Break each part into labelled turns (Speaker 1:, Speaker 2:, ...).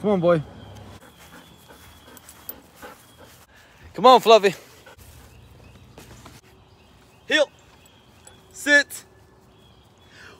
Speaker 1: Come on, boy.
Speaker 2: Come on, Fluffy. Heel. Sit.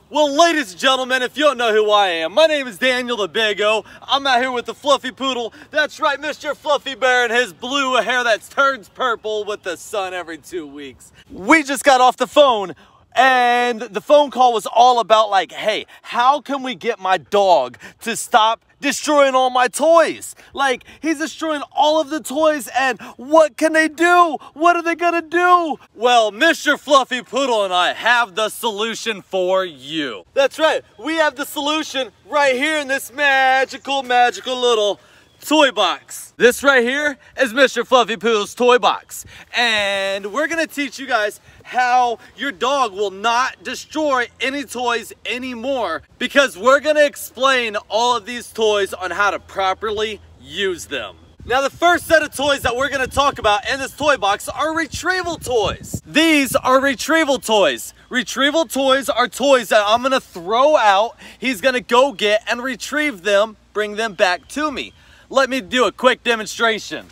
Speaker 2: Well, ladies and gentlemen, if you don't know who I am, my name is Daniel the Big O. I'm out here with the Fluffy Poodle. That's right, Mr. Fluffy Bear and his blue hair that turns purple with the sun every two weeks. We just got off the phone and the phone call was all about like, hey, how can we get my dog to stop destroying all my toys? Like, he's destroying all of the toys and what can they do? What are they gonna do? Well, Mr. Fluffy Poodle and I have the solution for you. That's right, we have the solution right here in this magical, magical little toy box. This right here is Mr. Fluffy Poodle's toy box. And we're gonna teach you guys how your dog will not destroy any toys anymore because we're gonna explain all of these toys on how to properly use them. Now the first set of toys that we're gonna talk about in this toy box are retrieval toys. These are retrieval toys. Retrieval toys are toys that I'm gonna throw out, he's gonna go get and retrieve them, bring them back to me. Let me do a quick demonstration.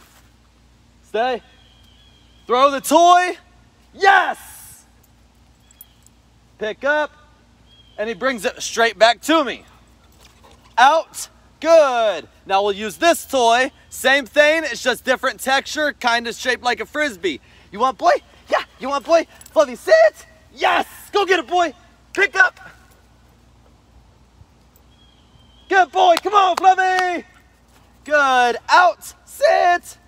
Speaker 2: Stay. Throw the toy. Yes! Pick up. And he brings it straight back to me. Out. Good. Now we'll use this toy. Same thing. It's just different texture. Kind of shaped like a Frisbee. You want boy? Yeah. You want boy? Fluffy, sit. Yes. Go get it, boy. Pick up. Good boy. Come on, Fluffy. Good. Out. Sit.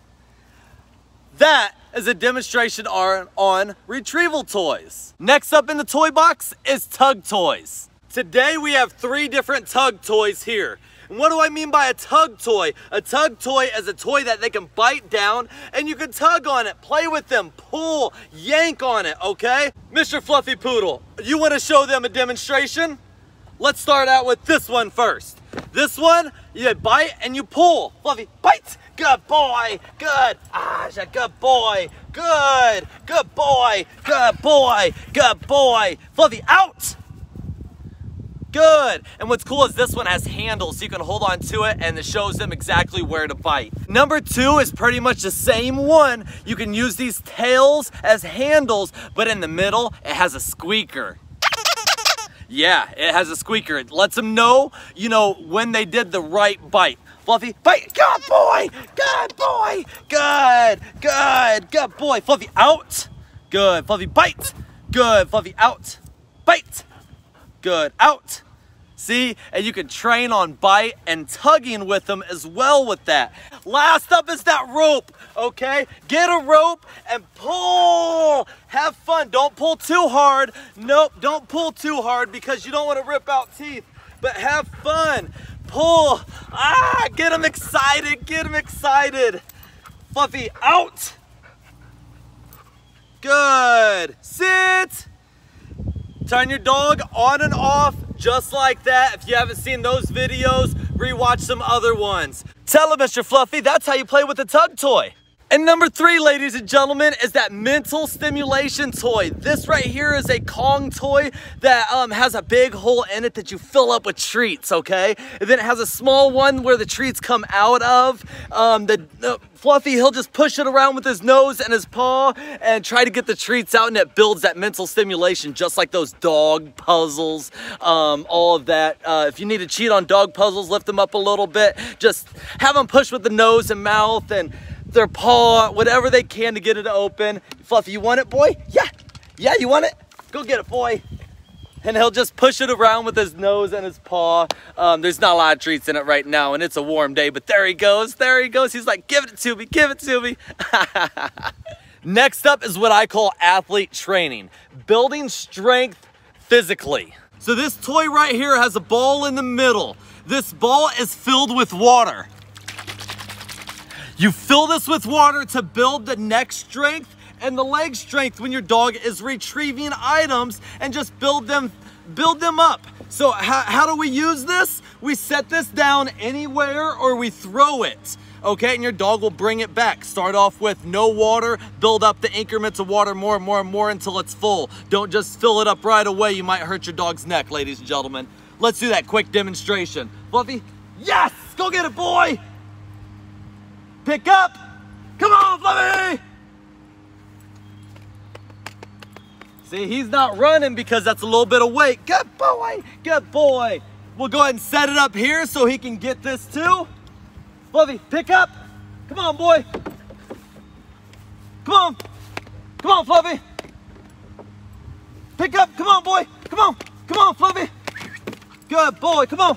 Speaker 2: That is a demonstration on, on retrieval toys. Next up in the toy box is tug toys. Today we have three different tug toys here. And what do I mean by a tug toy? A tug toy is a toy that they can bite down and you can tug on it, play with them, pull, yank on it, okay? Mr. Fluffy Poodle, you wanna show them a demonstration? Let's start out with this one first. This one, you bite and you pull. Fluffy, bite. Good boy. Good. Ah, good boy. Good. Good boy. Good boy. Good boy. Fluffy, out. Good. And what's cool is this one has handles so you can hold on to it and it shows them exactly where to bite. Number two is pretty much the same one. You can use these tails as handles, but in the middle, it has a squeaker. Yeah, it has a squeaker. It lets them know, you know, when they did the right bite. Fluffy, bite. Good boy. Good boy. Good. Good. Good boy. Fluffy, out. Good. Fluffy, bite. Good. Fluffy, out. Bite. Good. Out. See, and you can train on bite and tugging with them as well with that. Last up is that rope, okay? Get a rope and pull. Have fun. Don't pull too hard. Nope, don't pull too hard because you don't want to rip out teeth. But have fun. Pull. Ah, get them excited. Get them excited. Fluffy, out. Good. Sit. Turn your dog on and off just like that. If you haven't seen those videos, rewatch some other ones. Tell him, Mr. Fluffy, that's how you play with a tug toy. And number three, ladies and gentlemen, is that mental stimulation toy. This right here is a Kong toy that um, has a big hole in it that you fill up with treats, okay? And then it has a small one where the treats come out of. Um, the, the Fluffy, he'll just push it around with his nose and his paw and try to get the treats out and it builds that mental stimulation just like those dog puzzles, um, all of that. Uh, if you need to cheat on dog puzzles, lift them up a little bit. Just have them push with the nose and mouth and their paw, whatever they can to get it open. Fluffy, you want it, boy? Yeah. Yeah, you want it? Go get it, boy. And he'll just push it around with his nose and his paw. Um, there's not a lot of treats in it right now, and it's a warm day, but there he goes. There he goes. He's like, give it to me, give it to me. Next up is what I call athlete training, building strength physically. So this toy right here has a ball in the middle. This ball is filled with water. You fill this with water to build the neck strength and the leg strength when your dog is retrieving items and just build them build them up. So how, how do we use this? We set this down anywhere or we throw it. Okay, and your dog will bring it back. Start off with no water, build up the increments of water more and more and more until it's full. Don't just fill it up right away. You might hurt your dog's neck, ladies and gentlemen. Let's do that quick demonstration. Fluffy, yes! go get it, boy. Pick up. Come on, Fluffy. See, he's not running because that's a little bit of weight. Good boy, good boy. We'll go ahead and set it up here so he can get this too. Fluffy, pick up. Come on, boy. Come on. Come on, Fluffy. Pick up. Come on, boy. Come on. Come on, Fluffy. Good boy. Come on.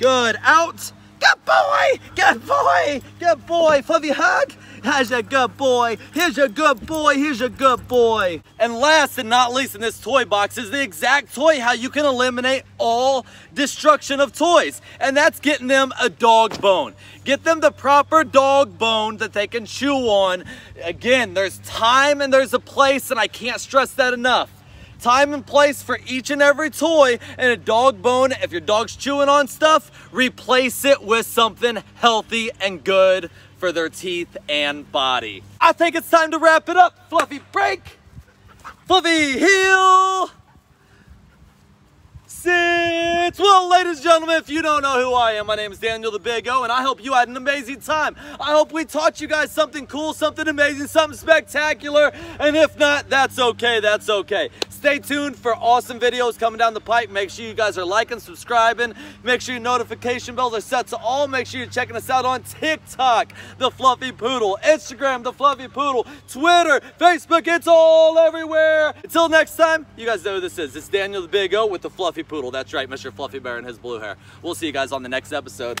Speaker 2: Good. Out. Good boy. Good boy. Good boy. Fluffy, hug. Here's a good boy. Here's a good boy. Here's a good boy. And last and not least in this toy box is the exact toy how you can eliminate all destruction of toys. And that's getting them a dog bone. Get them the proper dog bone that they can chew on. Again, there's time and there's a place and I can't stress that enough time and place for each and every toy and a dog bone if your dog's chewing on stuff replace it with something healthy and good for their teeth and body. I think it's time to wrap it up. Fluffy break. Fluffy heel. Sit. Well, ladies and gentlemen, if you don't know who I am, my name is Daniel the Big O, and I hope you had an amazing time. I hope we taught you guys something cool, something amazing, something spectacular, and if not, that's okay, that's okay. Stay tuned for awesome videos coming down the pipe. Make sure you guys are liking, subscribing. Make sure your notification bells are set to all. Make sure you're checking us out on TikTok, The Fluffy Poodle, Instagram, The Fluffy Poodle, Twitter, Facebook, it's all everywhere. Until next time, you guys know who this is. It's Daniel the Big O with The Fluffy Poodle. That's right, Mr. Fluffy Bear and his blue hair. We'll see you guys on the next episode.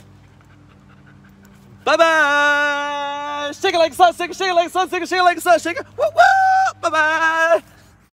Speaker 2: Bye-bye! Shake it like a sun, shake it, shake it like a sun, shake it, shake it like a sun, shake it. Woo, woo! Bye-bye!